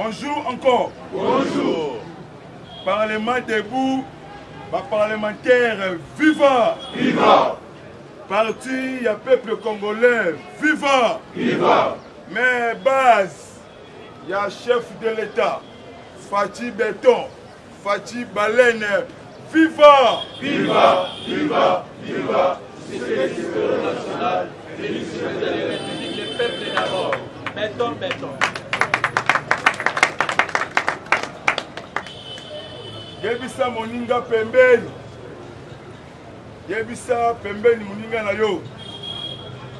Bonjour encore. Bonjour. Parlement debout, bah, parlementaire viva. Viva. Parti ya peuple congolais viva. Viva. Mais base, il y a chef de l'État, Fatih Béton, Fatshi baleine viva viva viva viva Béton, béton. yebisa moninga pembeni yebisa pembeni moninga na yo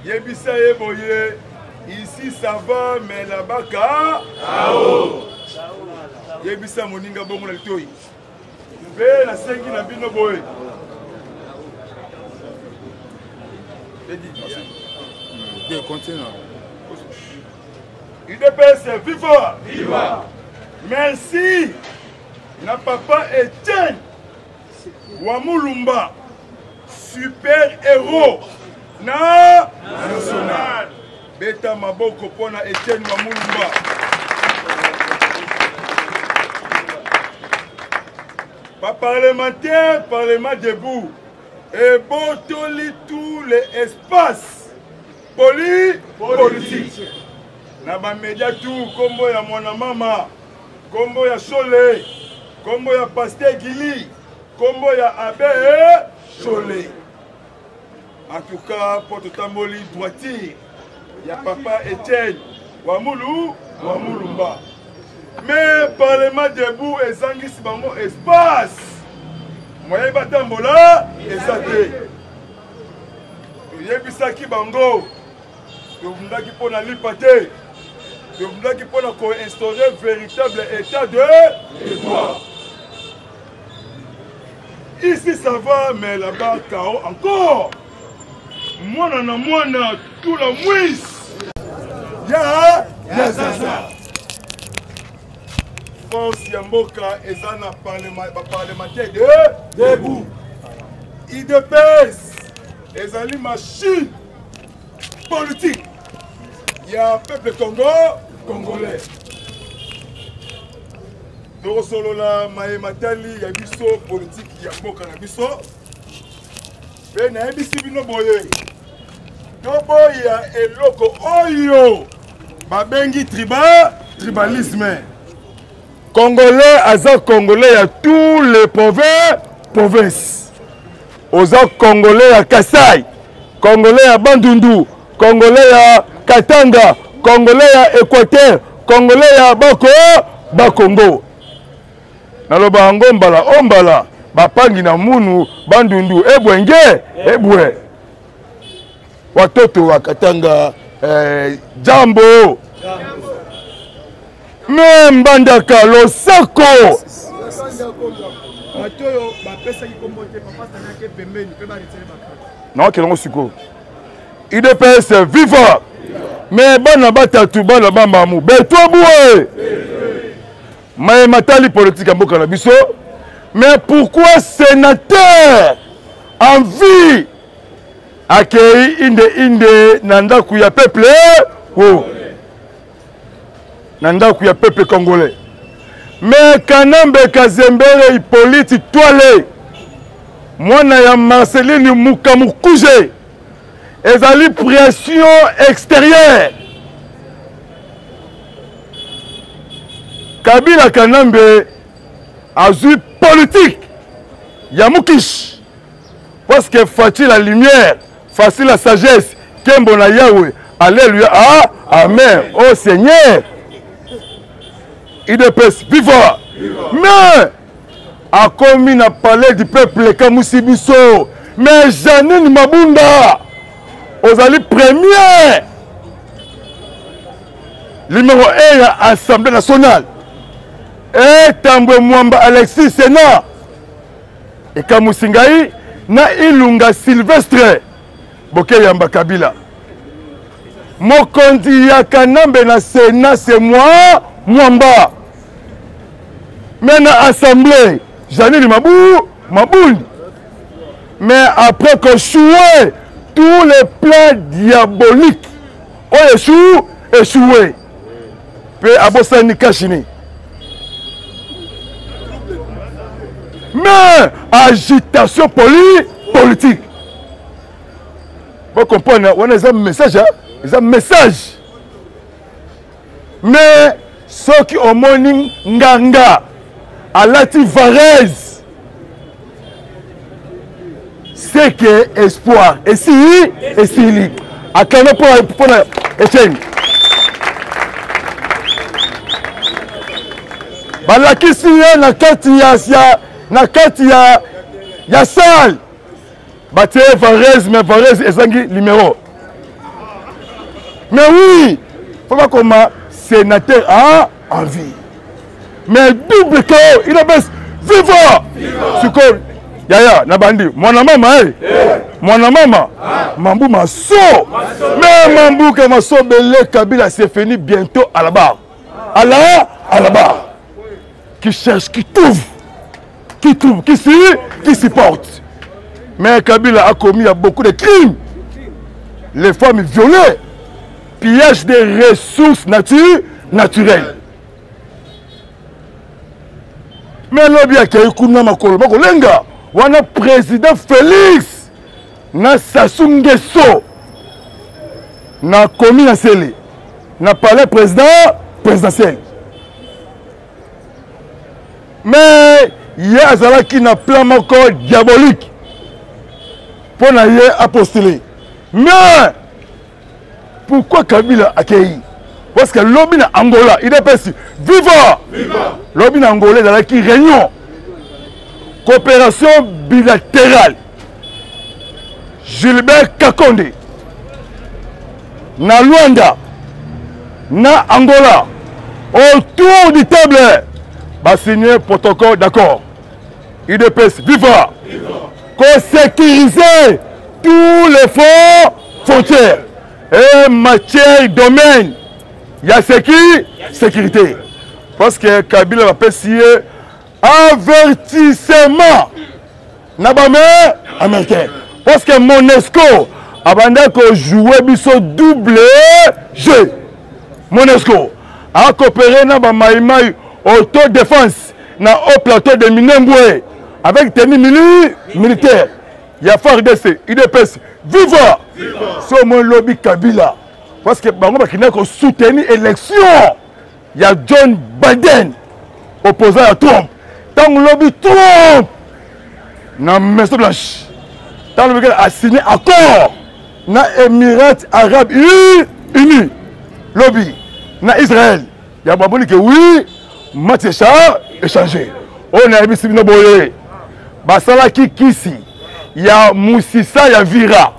yebisa ye boye ici ça va mais là-bas kao yebisa moninga bongo na litoi mpe nasengi na bino boye Yeah, continue. udps viva viva merci na papa etienne wa mulumba super hero na national beta maboko mpo na etienne wa mulumba baparlementaire parlement debout ebotoli tout le espace poli politique na bamedia tout nkombo ya mwana mama Kombo ya Shole, kombo ya Pasteur Gili, kombo ya Abe Shole. En tout cas, mpo totamboli droiture ya papa Etienne Wamulu Wamulumba. Mais parlement debout ezangisi bango espace. Moyen batambola eza te. Toyebisaki bango tobundaki mpo na lipa te tobundaki mpo na koinstaurer véritable état de droit ici ça va mais là-bas cao encore mwana na mwana tula mwis ya ya zaza force ya mboka eza na baparlementaire de debout idps ezali machine politique ya peuple congo congolais tokosolola maye matali ya biso politiki ya mboka na biso mpe nayebisi bino boye toboya eloko oyo babengi triba tribalisme congolais aza congolais ya tous les provinces province oza congolais ya kasai congolais ya bandundu congolais ya katanga congolais ya équateur congolais ya bako bakongo naloba yango mbala o mbala bapangi na munu bandundu ebwenge ebwe Watoto wa Katanga eh, jambo. jambo. Me Mbandaka Losako. Bato oyo bapesaki kombo te papa Tanake pembeni pe baretire bakati. Na kelongo sikoyo. UDPS viva. Me bana batatu bana bambamu beto bue. Maye matali politique ya mboka na biso. Mais pourquoi sénateur en vie akei inde inde na ndako ya peuple o oh. na ndako ya peuple congolais me kanambe kazembere ipoliti twale mwana ya marceline mukamukuje ezali pression extérieure kabila kanambe azwi politike ya mukishi parce que faci la lumière faci la sagesse kembo na yawe alleluia ah, amen o oh, seigneur idps viva mais akomi na palais du peuple ekamusi biso mais janine mabunda ozali premier numéro 1 ya assemblée nationale etambwe mwamba alexis sénat ekamusi ngai na ilunga sylvestre bokeyamba kabila mokonzi ya kanambe na sena se mwa mwamba me na assemblée janini mabu mabuni mais après que choue tous les plans diaboliques oyo esu echouer mpe abosani kashini mais agitation poli politique bocomprendre wana eza message eza message mais soki omoni nganga alati varese seke espoir esili esili akende mpona etienne balakisi ye na kati ya, ya, na kati ya, ya sale batie varese mais varese ezangi limero mais oui fo bakoma sénateur ah en vie mais double ko il a best viva sikoyo yaya na bandi mwana mama e eh. hey. Eh. mwana mama ah. mambu maso me mambu ke maso bele kabila se fini bientôt à la barre à la à la barre qui cherche qui trouve qui trouve qui si qui supporte mais kabila a commis ya beaucoup de crimes les femmes violées pillage des ressources nature naturelles mais lobi akei kuna makolo makolenga wana président félix na sasu ngeso na komi na sele na palais président présidentiel mais ye azalaki na plan moko diabolique mpo na ye apostule mais pourquoi kabila akei parce que lobi na angola idps viva lobi na angola ezalaki réunion coopération bilatérale gilbert kakonde na luanda na angola autour du table basigne protocole d'accord udps viva kosécuriser tous les fonds frontières et matière domaine ya seki sécurité parce que kabila bapesi ye avertissement na bame américain parce que monesco abanda kojoue biso double jeu monesco akoopere na bamaimai auto défense na haut plateau de minembwe avec teni mili militaire ya fardc udps viva so omoni lobi kabila parce que bango bakenda kosoutenir élection ya john biden opposant ya trump ntango lobi trump na maison blanche ntango lobi asigne accord na émirate arabe uni lobi na israel ya bamoni ke wi match echar échange oyo nayebisi bino boye basalaki kisi ya musisa ya vira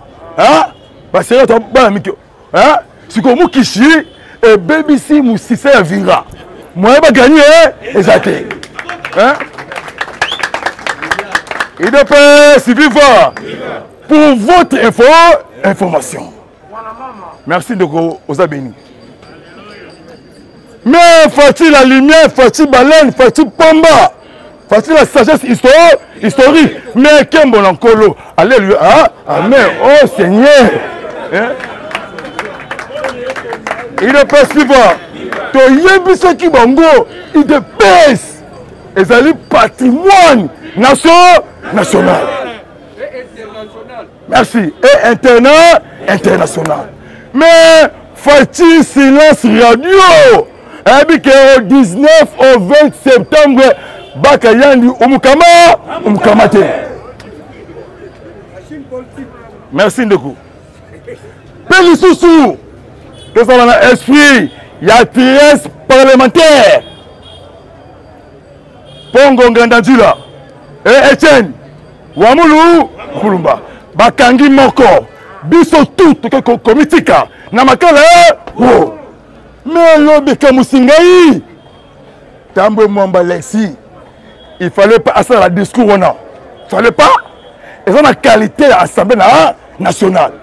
baseri bana mike eh? sikoyo mokisi ebebisi mosisa ya vinga moye bagani eh? eza te eh? idps viva pour votre info information merci ndeko oza beni Mais Fatih la lumière, Fatih baleine, Fatih pamba, Fatih la sagesse historique, historique. Mais Kembo na Nkolo. Alléluia. Ah, amen. Oh Seigneur. Hein? Il est pas si va. toyebisaki bango idps ezali patrimoine national Merci. Et internat international. Mais Fatih silence radio. Ebi que au 19 au 20 septembre baka yandi omukama omukama te. Merci ndeko. Pe lisusu tozala na esprit ya tires parlementaire Pongo Ngandajila et Etienne Wamulu Kulumba bakangi moko biso tout toke komitika na makala eh, wo me elobi ekamusi ngai tambwe mwamba lexi il fallait pas asala discours wana fallait pas eza na qualité ya assemblée na nationale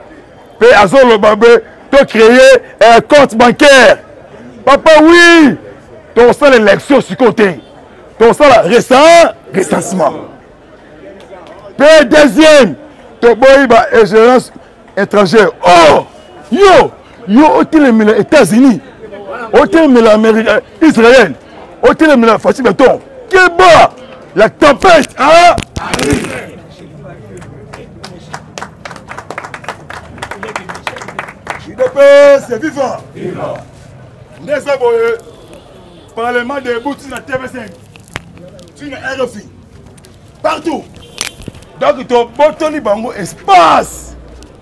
Pe azoloba be to créer eh, compte bancaire. Papa oui, tosala élection sikoyo te. Tosala récent recensement. Pe deuxième, toboyi ba ingérence étrangère. Oh, yo, yo otelemela États-Unis. Otelemela Amérique, euh, Israël. Otelemela Fatih Beton. Keba, la tempête, hein? Arrive. udps viva nde eza boye parlement debout tina tv5 tina rfi partout donc tobotoli bango espace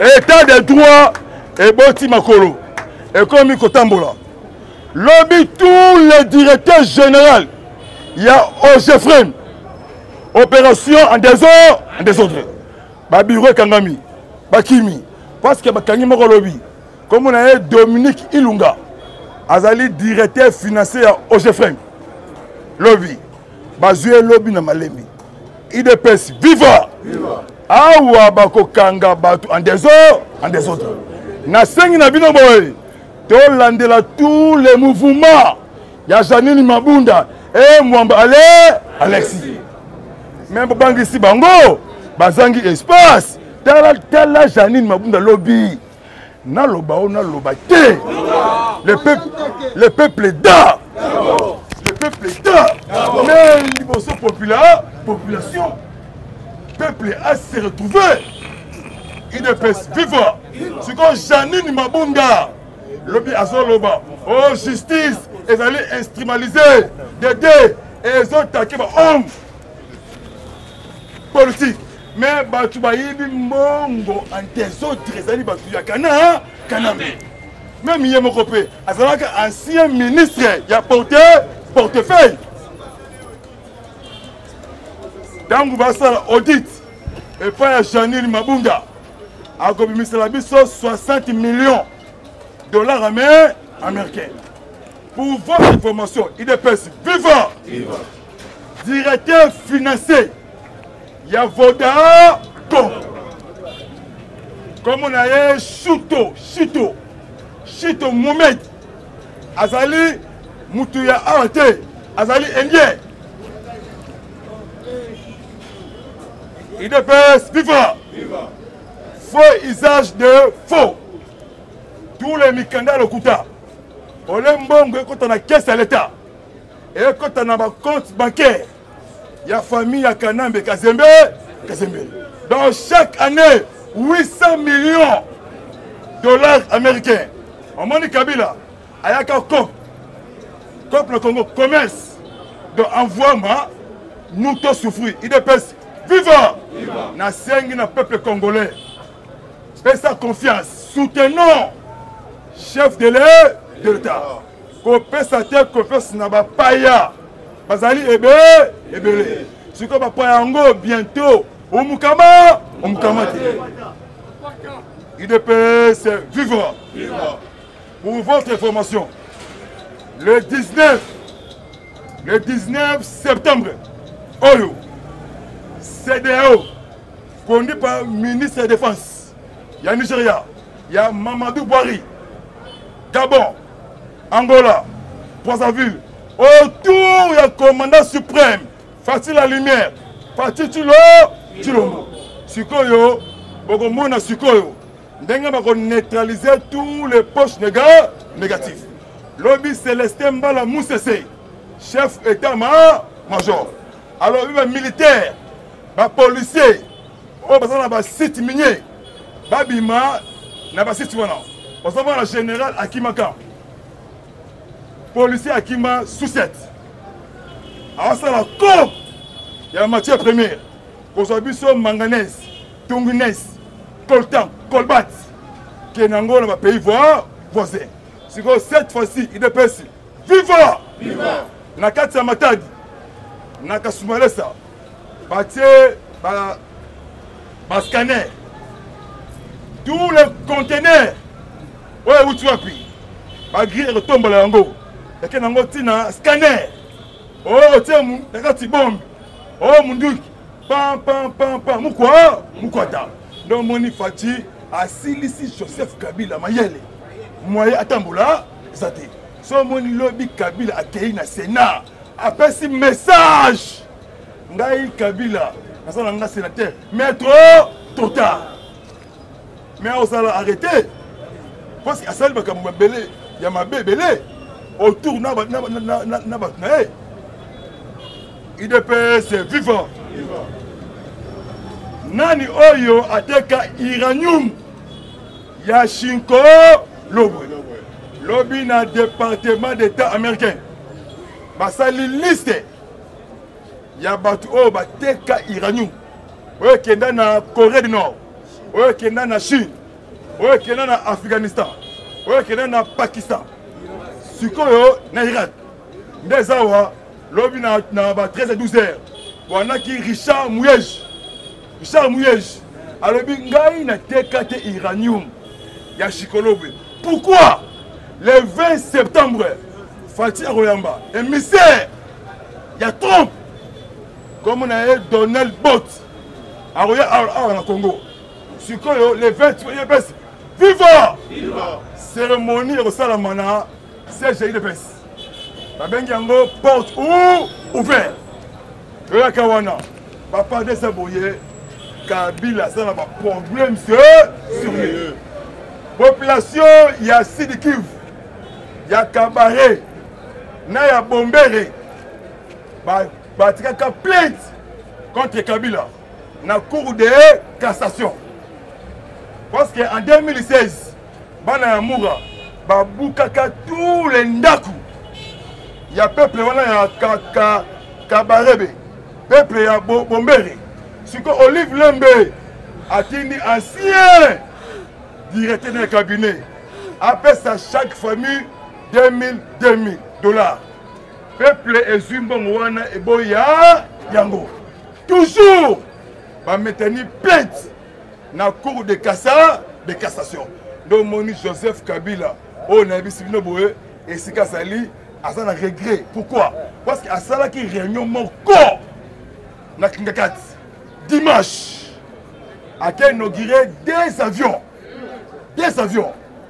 etat de droit eboti makolo ekomi kotambola lobi tout le directeur général ya ogefrem opération en désordre en désordre babiro ekangami bakimi parce que bakangi moko lobi nkombo na ye dominique ilunga azali directeur financier ya ogefrem lobi bazwi ye lobi na malembi idps viva awa bakokanga bato en desordre en desordre nasengi na bino boye tolandela tous les mouvements ya janini mabunda e mwamba ale alexi me bobangisi bango bazangi espace tala tala janine mabunda lobi naloba o naloba te le peuple le peuple da le peuple da mais liboso popula population peuple a se retrouver udps viva sikoyo janine mabunda lobi azoloba o oh, justice ezali instrumentalisé dede ezotake bahomme politique mais bato bayebi mbongo des autres ezali bato ya kana kanambe meme ye moko mpe azalaka ancien ministre ya porte portefeuille ntango basala audit epai ya janine mabunda akobimisela biso 60 millions dollars amé américaine pour votre information idps viva, viva. directeur financier ya vodacom nkombo na ye shuto shito shito momed azali motu ya awa te azali indien idps viva faux usage de faux tous les mikanda ya lokuta ole mbongo ekota na kese ya leta ekota na ba compte bancaire ya famille ya kanambe kazembe kazembe donc chaque année 800 millions dollars américains omoni kabila ayaka cop cop na congo commerce donc envoie ma nous to souffrir idps viva nasengi na peuple congolais pesa confiance soutenons chef de l'e de l'état kopesa te confiance na bapaya bazali ebe ebele sikoyo bapaya yango bientôt omukama omukama te udps vivra pour votre information le 19 le 19 septembre oyo cdao conduit par ministre ya défense ya nigeria ya mamadou bwari gabon angola brazzaville autour ya commandant suprême fati la lumière fati tilo tilombo sikoyo bokomona sikoyo ndenge bakoneutralize tous les poches nega négatif lobi célestin mbala musese chef état ma major alobi bamilitaire bapolicier oyo baza na basite minier babima na basite wana ozomona général akimaka policier akima sucette asala coop ya matière première kozwa biso manganese tungunese coltan colbat ke na ngo na bapays voisin sikoyo cette fois-ci idepesi viva na kati ya matadi na kasumalesa batie ba, ba scanner tout le conteneur oyo euti wapi bagrille ekotombola yango eke na yango ntina scanner oyo otie na kati bombe oyo munduki pampampampa mukwa mukwata nde omoni faci asilisi joseph kabila mayele moye atambola eza te so omoni lobi kabila akei na senat apesi message ngai kabila naza na nga sénateur mais trop trop tard mais ozala arrêté parce que asali makambo mabele ya mabe ebele autour na bato na ye idps vivant nani oyo ateka iranium ya shinko lobwe lobi na departement d'état américain basali liste ya bato oyo bateka iranium oyo ekenda na corée du nord oyo ekenda na chine oyo ekenda na afghanistan oyo ekenda na pakistan sikoyo na irak nde eza awa lobi na ba 13 12 heures wanaki richard muyej Jean Muyej alobi ngai nateka te uranium ya Shikolobe. Pourquoi le 20 septembre Fatih akoyamba émissaire ya Trump comme na ye Donald Bot akoya awa na Congo sikoyo le 20 ye pesi viva cérémonie ekosalama na Serge Udps babengi yango porte ou ouvert toyaka wana papa desa boye kabila aza na baproblème se sérieux population ya sidi kivu ya kabare na ya bombere batikaka plainte contre kabila na cour de cassation parce que en 2016 bana ya mura babukaka tous les ndaku ya peuple wana ya ka, ka, kabarebe peuple ya bo, bombere siko olive lembe atindi ancien directeur na cabinet apesa chaque famille 2000 2000 dollars peuple ezwi mbongo wana eboya yango toujours bametani plate na cour de cassa de cassation nde omoni joseph kabila oyo nayebisi bino boye esika azali aza na regret pourquoi parce que asalaki réunion moko na kingakati dimanche ake inaugure deux avions deux avions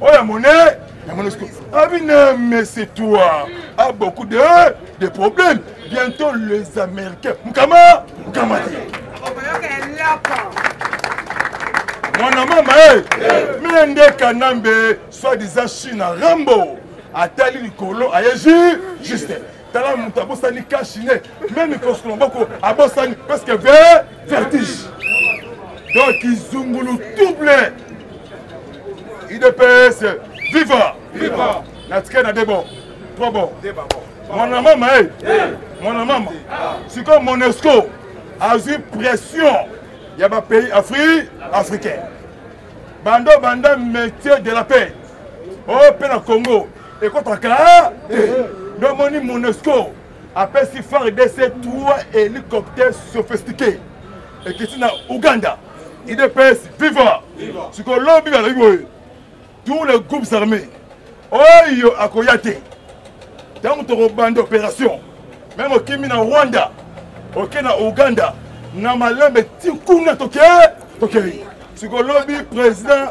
Oh la monnaie La monnaie Abina, mais c'est toi A beaucoup de, de problèmes. Bientôt les Américains. Mkama Mkama mwana mama e mine nde kanambe soi disant china rambo atali likolo aye ju juste tala moto abosani kashine meme kosolo boko abosani parce que ver vertige donc kizungulu double idps viva viva na tike na debo trop bon mwana mama e mwana mama sikoyo monesco azwi pression ya bapays afri africain bando banda métier de la paix oyo oh, mpe na congo ekotaka te nde omoni monesco apesi fardc 3 hélicoptère sophistiqué ekiti na ouganda idps viva sikoyo lobi balobi boye tous les groupes armés oyo akoya te ntango tokobanda opération meme okimi na rwanda oke na ouganda na malembe ti kuna tokei tokei sikoyo lobi président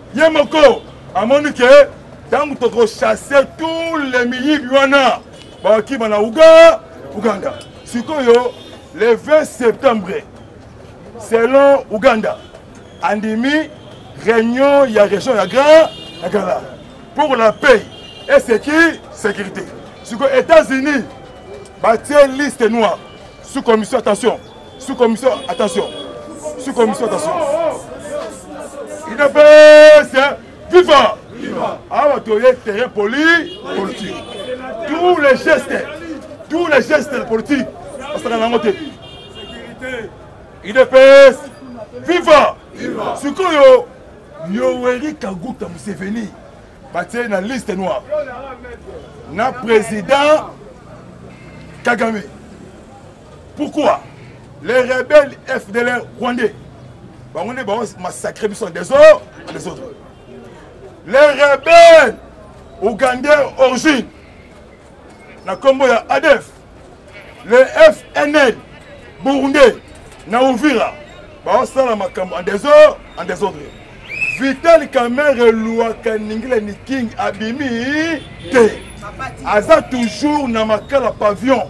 ye moko amoni ke ntango tokochasse tous les miyibi wana bakima na uga uganda sikoyo le 20 septembre selon uganda andimi réunion ya région ya grand ya gala pour la paix et seki sécurité sikoyo états-unis batie liste noire sous commission attention Sous commission, attention. Sous commission, attention. Idapes, viva Viva Awa toye terrain poli, politique. Tous les gestes, tous les gestes politiques, parce que nango te. Idapes, viva Viva Sikoyo, Yoweri Kaguta Museveni, batie na liste noire. Na président Kagame. Pourquoi les rebelles FDLR rwandais bango nde bango massacre biso des autres les autres les rebelles ougandais origine na nkombo ya adf le fnl burundais na uvira baosala makambo en desordre en desordre vital kamere luaka ningila ni king abimi te aza toujours na makala pavillon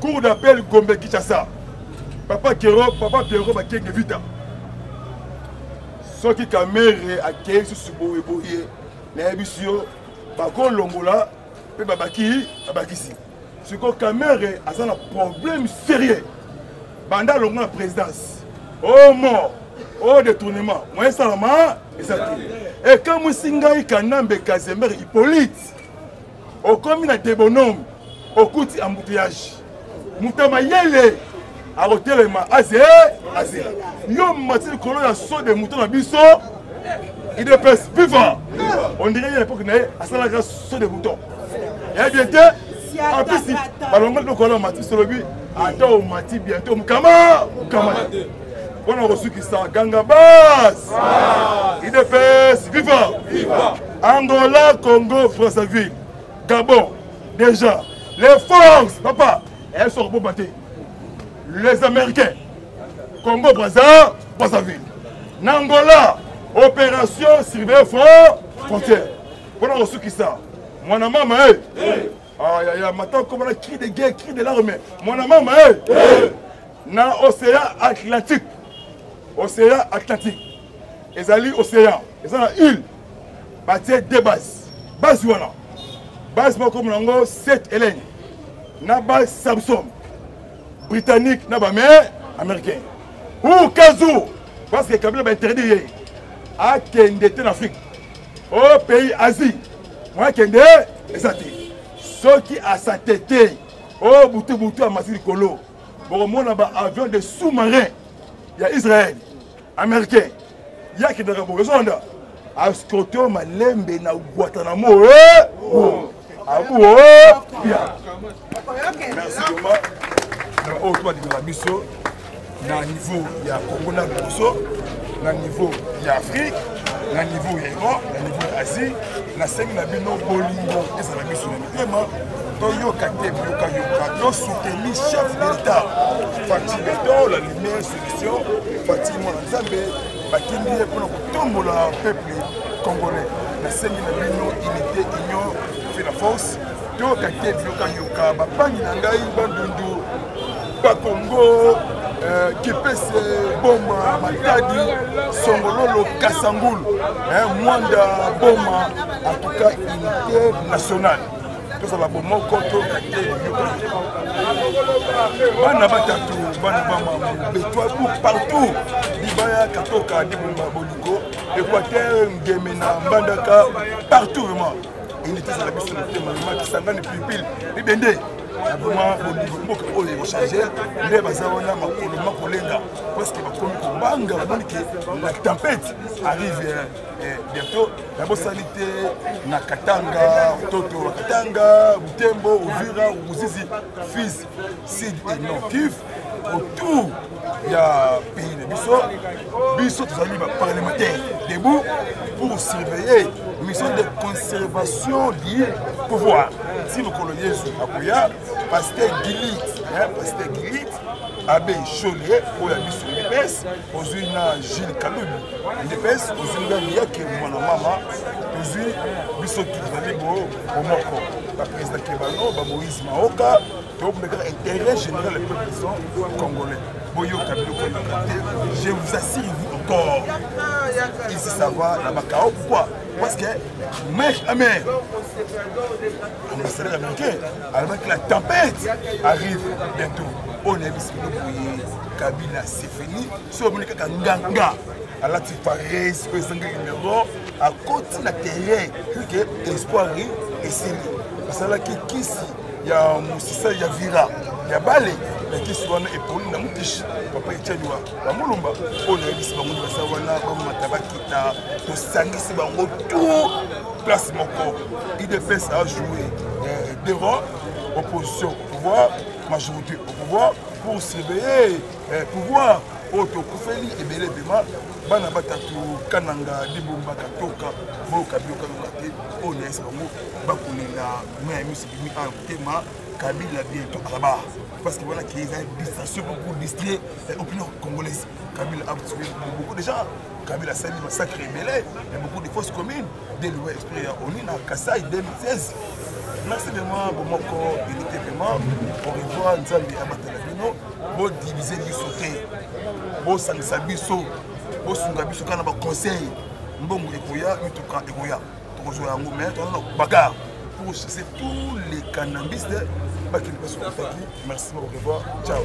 Cour d'appel Gombe Kinshasa. Papa Kero, papa Pierrot bakenge vita. Soki Kamere akei susu boye boye nayebisi yo bakolongola mpe babaki babakisi. Siko Kamere aza na problème sérieux. Banda longo na présidence. Oh mort, oh détournement. Moyen salama ezali. Ekamwisi ngai Kanambe Kazember Hippolyte. okomi na debonome okuti embouteillage moto ya mayele akotelema aze azela yo mati likolo ya sode moto na biso idps viva ondire ye na epoke na ye asalaka sode moto ya bien te en plus balongoli lokola mati solobi ata omati bientôt mokama mokama mpo na kosukisa ganga bas idps viva angola congo brazzaville gabon déjà les forces papa elles sont kobomba te les américains congo brazza brazzaville na angola opération surveille franc frontière mpo na kosukisa mwana mama e eh. Ah, ya, ya, mata okoma na cri de guerre cri de larme mwana mama hey! Eh! Eh! hey! na océan atlantique océan atlantique ezali océan eza na île batie deux base base wana base moko mona yango set hélène na base samson britannique na bamere américain ou kazu parce que kabila bainterdit ye akende te na afrique au pays asie mwana kende eza te soki asate te o oh, butu butu ya masi likolo bokomona baavion de sous-marin ya israel américain ye akendaka boye ezolanda ascoto malembe na guatanamo abu eh! oh! ah, oh! merci oma oyo tobalingaka biso na niveau ya congo na liboso na niveau ya afrique na niveau ya europe na niveau ya asie nasengi na bino bolingo ezala biso na mitema toyoka te biyokayoka tosuteni chef d'etat fati beto la lumière solution fati mwana nzambe batindi ye mpona kotombola peuple congolais nasengi na bino unité union fait la force toyoka te biyokayoka babangi na ngai bandundu bakongo eh, kipese boma matadi songololo kasangulu eh, mwanda boma atuka unité nationale tozala bomoko toyoka te bana batatu bana bamabetwa partout libaya katoka libumba bolingo équateur ngemena mbandaka partout vraiment unité ezala biso motema lima kisangani pipile bibende aboma bolingo mboka oyo ekochange nde baza wana makolo makolenga parceke bakomi kobanga bamoni ke la tempete arrive eh, eh, bientôt nabosani te na katanga toto katanga butembo uvira uzizi fils sid et non kif autour ya pays na biso biso tozali baparlementaire debout pour surveiller mission de conservation du pouvoir ti mokolo yesu akoya pasteur gilit pasteur gilit abe jolie oyo ya biso ndepes ozwi na gile kalubi ndepes ozwi nga liyake mwana mama tozwi biso tozali bo bomoko ba président kebano ba moïse maoka tokomekaka intérêt général le peuple sont congolais boyoka biloko yoka te je vous assure vous encore ici ça va na bakao pourquoi parce que mec amer ambassadeur américain alobaki la tempête arrive bientôt oyo nayebisi bino boye kabila c'est fini soki omoni kaka nganga alati paris oyo ezangi numero akoti na terrain ke espoir ri esili asalaki kisi ya mosisa ya vira ya bale na kisi wana eponi na mokishi papa etialiwa bamolumba oyo nayebisi bango nde baza wana bamata bakita tosangisi bango tout place moko idps a joue eh, devant opposition pouvoir majorité au pouvoir pour surveiller eh, pouvoir oyo tokufeli ebele mpema bana batatu kananga libumba katoka boyoka biyokayoka te oyo nayesi bango bakolela ma ya miso bimi a motema kabila bientôt alaba parce que wana ke eza distraction pour distraire opinion congolaise kabila absue beaucoup déjà kabila asali masacre ebele ya beaucoup de fausses communes de louer esprit ya oni na kasai 2016 merci vraiment bomoko unité vraiment au revoir nzambe abatela bino bodivise biso te bosangisa biso bosunga biso kaka na baconseil mbongo ekoya mituka ekoya tokozwa yango mai tozana bagare pour chasser tous les canambistes bakende baso kotaki merci au revoir ciao